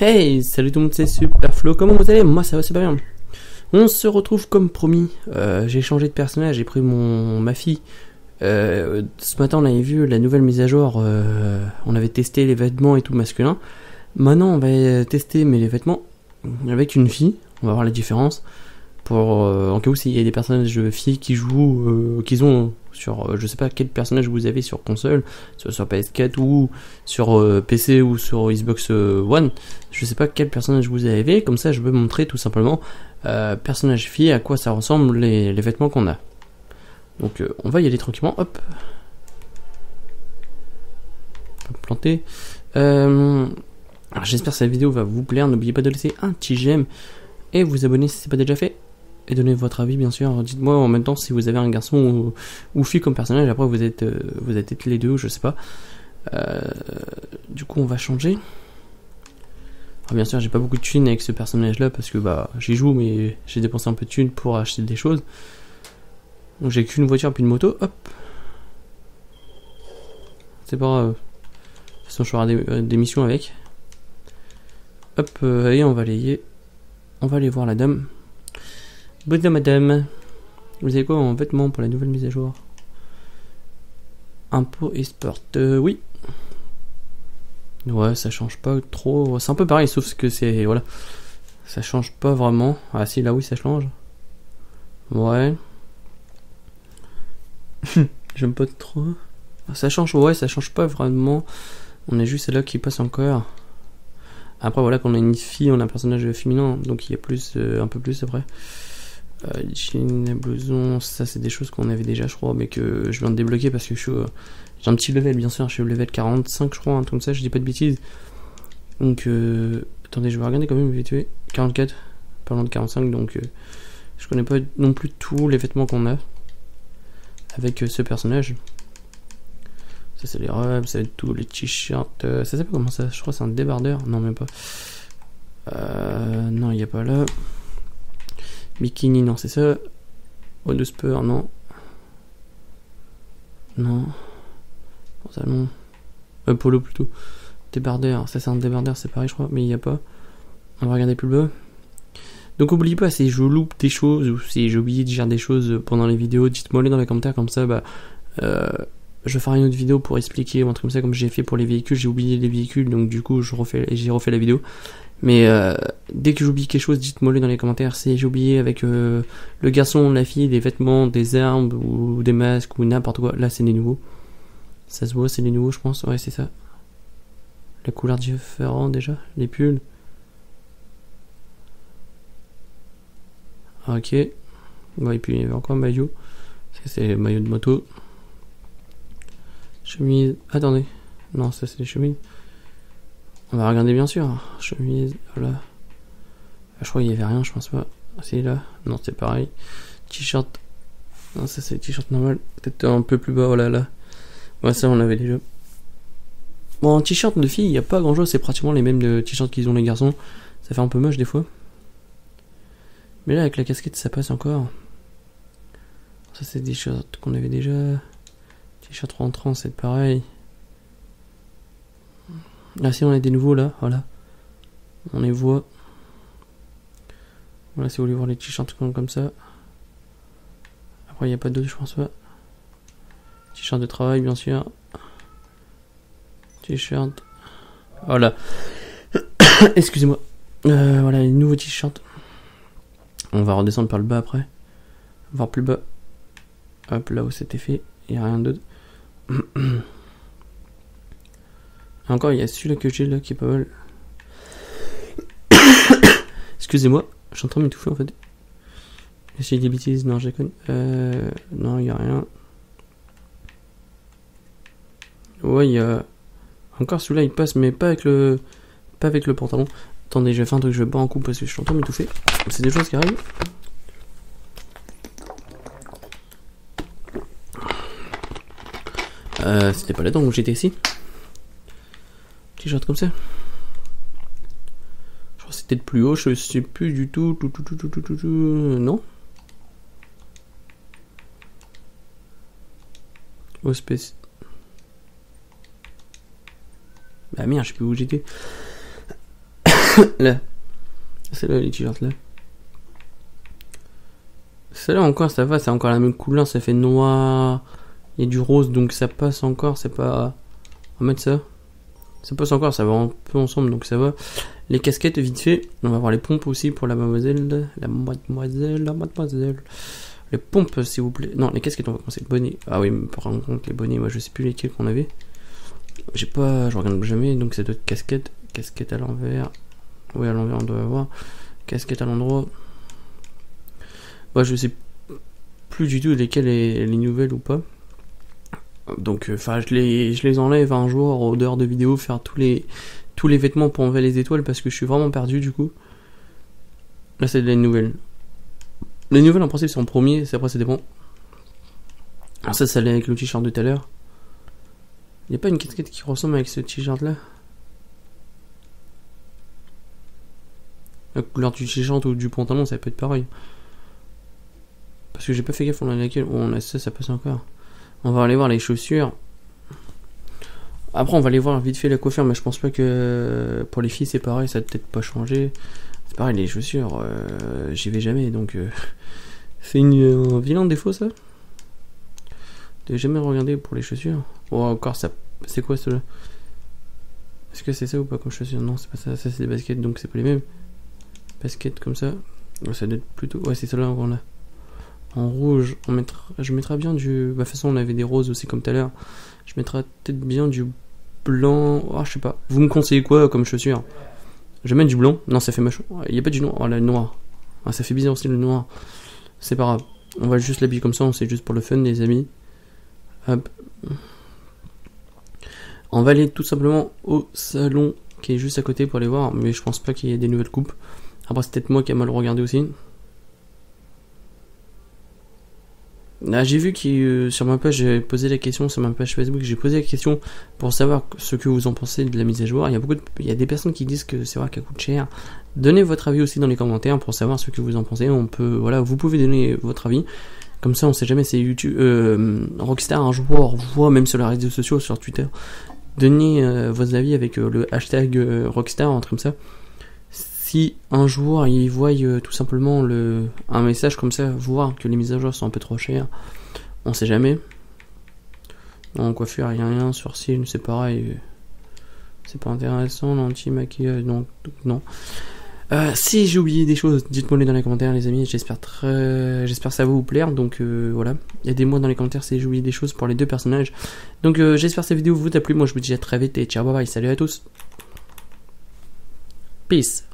Hey, salut tout le monde, c'est Superflo. Comment vous allez? Moi, ça va super bien. On se retrouve comme promis. Euh, j'ai changé de personnage, j'ai pris mon ma fille. Euh, ce matin, on avait vu la nouvelle mise à jour. euh, on avait testé les vêtements et tout masculin. Maintenant, on va tester mais les vêtements avec une fille. On va voir la différence. Euh, en cas où s'il y a des personnages filles qui jouent, euh, qu'ils ont sur, euh, je sais pas quel personnage vous avez sur console, soit sur PS4 ou sur euh, PC ou sur Xbox One. Je sais pas quel personnage vous avez, comme ça je peux montrer tout simplement personnage fille à quoi ça ressemble les, vêtements qu'on a. Donc on va y aller tranquillement, hop. Planter. J'espère que cette vidéo va vous plaire. N'oubliez pas de laisser un petit j'aime et vous abonner si c'est pas déjà fait. Et donner votre avis bien sûr. Dites-moi en même temps si vous avez un garçon ou, fille comme personnage. Après vous êtes euh, vous êtes les deux, je sais pas. Euh, du coup on va changer. Alors, bien sûr j'ai pas beaucoup de thunes avec ce personnage là parce que bah j'y joue mais j'ai dépensé un peu de thunes pour acheter des choses. Donc j'ai qu'une voiture puis une moto. Hop. C'est pas grave. De toute façon je ferai des, euh, missions avec. Hop, allez, on va aller, on va aller voir la dame. Bonjour madame. Vous avez quoi en vêtements pour la nouvelle mise à jour? Impôt et sport. Euh, oui. Ouais, ça change pas trop. C'est un peu pareil, sauf que c'est. Voilà. Ça change pas vraiment. Ah si, là oui, ça change. Ouais. J'aime pas trop. Ça change, ouais, ça change pas vraiment. On est juste là qui passe encore. Après, voilà, quand on a une fille, on a un personnage féminin, donc il y a plus, euh, un peu plus après. Euh, jean, blouson, ça c'est des choses qu'on avait déjà, je crois, mais que je viens de débloquer parce que je suis, euh, j'ai un petit level, bien sûr, je suis au level 45, je crois, truc comme ça, je dis pas de bêtises. Donc, euh, attendez, je vais regarder quand même vite fait. 44, pas loin de 45, donc euh, je connais pas non plus tous les vêtements qu'on a avec euh, ce personnage. Ça c'est les robes, ça c'est tous les t-shirts. ça s'appelle comment ça? Je crois c'est un débardeur. Non, même pas. Non, il n'y a pas là. Bikini, non, c'est ça. Eau de non. Non. Euh, polo plutôt. Débardeur, ça c'est un débardeur, c'est pareil, je crois, mais il n'y a pas. On va regarder plus bas. Donc oubliez pas, si je loupe des choses ou si j'ai oublié de dire des choses pendant les vidéos, dites-moi les dans les commentaires comme ça, bah. Euh, je ferai une autre vidéo pour expliquer ou comme ça comme j'ai fait pour les véhicules j'ai oublié les véhicules donc du coup j'ai refait la vidéo mais euh, dès que j'oublie quelque chose dites-moi le dans les commentaires. Si j'ai oublié avec euh, le garçon la fille des vêtements des armes ou des masques ou n'importe quoi là c'est les nouveaux. Ça se voit c'est les nouveaux je pense. Ouais c'est ça. La couleur différente déjà. Les pulls. Ok. Bon, et puis il y avait encore un maillot. Ça c'est le maillot de moto. Chemise. Attendez. Non, ça c'est les chemises. On va regarder bien sûr. Chemise. Voilà. Ah, Je crois qu'il y avait rien, je pense pas. Ah, C'est là. Non, c'est pareil. T-shirt. Non, ça c'est t-shirt normal. Peut-être un peu plus bas. Voilà, là. Ouais, ça on avait déjà. Bon, en t-shirt de filles, il n'y a pas grand chose. C'est pratiquement les mêmes t-shirts qu'ils ont les garçons. Ça fait un peu moche des fois. Mais là, avec la casquette, ça passe encore. Ça c'est des shirts qu'on avait déjà. T-shirt rentrant, c'est pareil. Là, si on a des nouveaux là, voilà. On les voit. Voilà, si vous voulez voir les t-shirts comme, comme ça. Après, il n'y a pas d'autres, je pense pas. T-shirt de travail, bien sûr. T-shirt. Voilà. Excusez-moi. Euh, voilà, les nouveaux t-shirts. On va redescendre par le bas après. Voir plus bas. Hop, là où c'était fait. Il n'y a rien d'autre. Encore, il y a celui-là que j'ai là qui est pas mal. Excusez-moi, je suis en train de m'étouffer en fait. A des bêtises Non, déconne. Euh, non, il n'y a rien. Ouais, il y a. Encore celui-là il passe, mais pas avec le. Pas avec le pantalon. Attendez, je vais faire un truc, je vais pas en coup parce que je suis en train de m'étouffer. C'est des choses qui arrivent. Euh, c'était pas là-dedans où j'étais ici. T-shirt comme ça. Je crois que c'était de plus haut, je sais plus du tout. tout, tout, tout, tout, tout, tout. Non. Hospice. Bah merde, je sais plus où j'étais. là. C'est là les t-shirts là. Celle-là encore, ça va, c'est encore la même couleur, ça fait noir et du rose, donc ça passe encore, c'est pas... On va mettre ça. Ça passe encore, ça va un peu ensemble, donc ça va. Les casquettes, vite fait. On va voir les pompes aussi pour la mademoiselle. La mademoiselle, la mademoiselle. Les pompes, s'il vous plaît. Non, les casquettes, on va commencer. Bonnet. Ah oui, par contre, les bonnets, moi je sais plus lesquels qu'on avait. J'ai pas, je regarde jamais, donc c'est d'autres casquettes. Casquette à l'envers. Oui, à l'envers, on doit avoir. Casquette à l'endroit. Moi, je sais plus du tout lesquelles les, les nouvelles ou pas. Donc, euh, enfin, je les, je les enlève un jour, odeur de vidéo, faire tous les, tous les vêtements pour enlever les étoiles parce que je suis vraiment perdu du coup. Là, c'est les nouvelles. Les nouvelles, en principe, c'est en premier, c'est après, ça dépend. Alors, ça, ça allait avec le t-shirt de tout à l'heure. Il n'y a pas une casquette qui ressemble avec ce t-shirt là La couleur du t-shirt ou du pantalon, ça peut être pareil. Parce que j'ai pas fait gaffe, on a laquelle? on a ça, ça passe encore. On va aller voir les chaussures. Après, on va aller voir vite fait la coiffure, mais je pense pas que pour les filles c'est pareil, ça va peut-être pas changer. C'est pareil, les chaussures, euh, j'y vais jamais, donc euh, c'est une, un vilain défaut ça? De jamais regarder pour les chaussures? Oh, encore ça, c'est quoi cela? Est-ce que c'est ça ou pas comme chaussures? Non, c'est pas ça, ça c'est des baskets, donc c'est pas les mêmes. Baskets comme ça, ça doit être plutôt, ouais, c'est cela qu'on a en rouge. On mettra, je mettrai bien du. Bah, de toute façon, on avait des roses aussi comme tout à l'heure. Je mettrai peut-être bien du blanc. Ah, je sais pas. Vous me conseillez quoi comme chaussure Je vais mettre du blanc. Non, ça fait moche. Il n'y a pas du noir. Oh, le noir. Ah, ça fait bizarre aussi le noir. C'est pas grave. On va juste l'habiller comme ça. C'est juste pour le fun, les amis. Hop. On va aller tout simplement au salon qui est juste à côté pour aller voir. Mais je pense pas qu'il y ait des nouvelles coupes. Après, c'est peut-être moi qui ai mal regardé aussi. Ah, j'ai vu que euh, sur ma page, j'ai posé la question, sur ma page Facebook, j'ai posé la question pour savoir ce que vous en pensez de la mise à jour. Il y a, beaucoup il y a des personnes qui disent que c'est vrai qu'elle coûte cher. Donnez votre avis aussi dans les commentaires pour savoir ce que vous en pensez. On peut, voilà, vous pouvez donner votre avis. Comme ça, on sait jamais si YouTube, euh, Rockstar un joueur voit même sur les réseaux sociaux, sur Twitter. Donnez euh, vos avis avec le hashtag Rockstar, un truc comme ça si un jour il voit euh, tout simplement le, un message comme ça, voir que les mises à jour sont un peu trop chères, on sait jamais. En coiffure, rien, rien, sourcils, c'est pareil. C'est pas intéressant, l'anti-maquillage, donc non. Euh, si j'ai oublié des choses, dites-moi les dans les commentaires, les amis. J'espère très, j'espère ça va vous plaire. Donc euh, voilà, aidez-moi dans les commentaires si j'ai oublié des choses pour les deux personnages. Donc j'espère cette vidéo vous a plu. Moi je vous dis à très vite et ciao bye bye. Salut à tous. Peace.